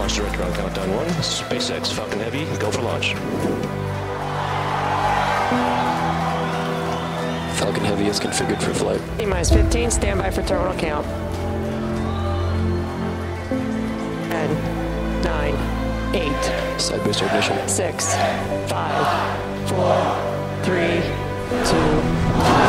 Launch director on countdown one. SpaceX Falcon Heavy, go for launch. Falcon Heavy is configured for flight. T minus 15, standby for terminal count. 10, 9, 8. Side booster ignition. 6, 5, 4, 3, 2, 1.